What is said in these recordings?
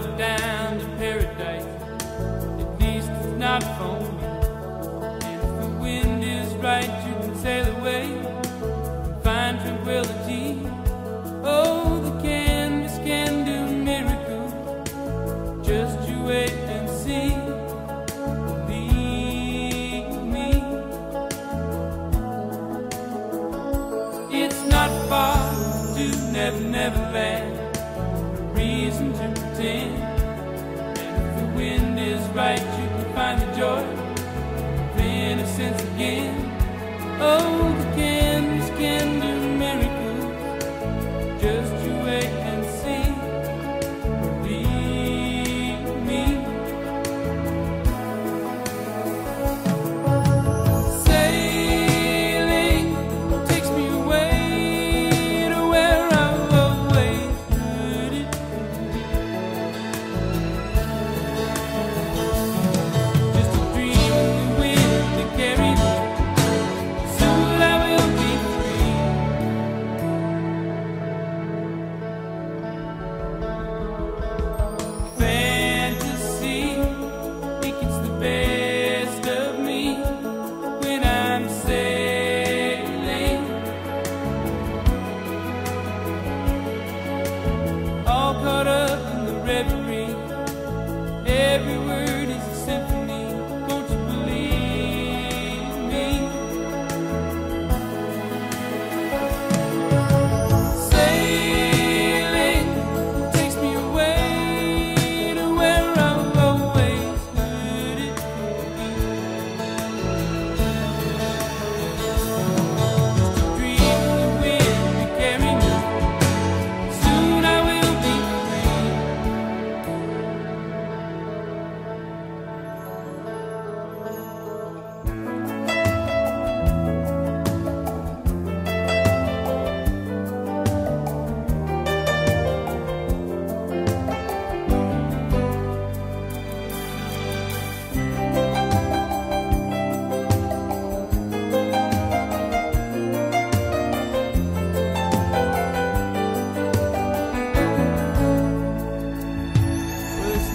far down to paradise. At least it's not for me. If the wind is right, you can sail away and find tranquility. Oh, the canvas can do miracles. Just you wait and see. Believe me. It's not far to Never Never Land. Reason to pretend. And if the wind is right, you can find the joy of innocence again. Oh, up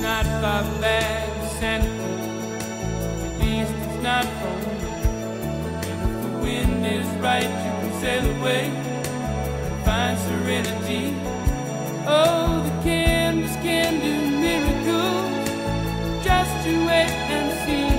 not far bad Santa. At least it's not cold. And if the wind is right, you can sail away and find serenity. Oh, the canvas can do miracles. Just you wait and see.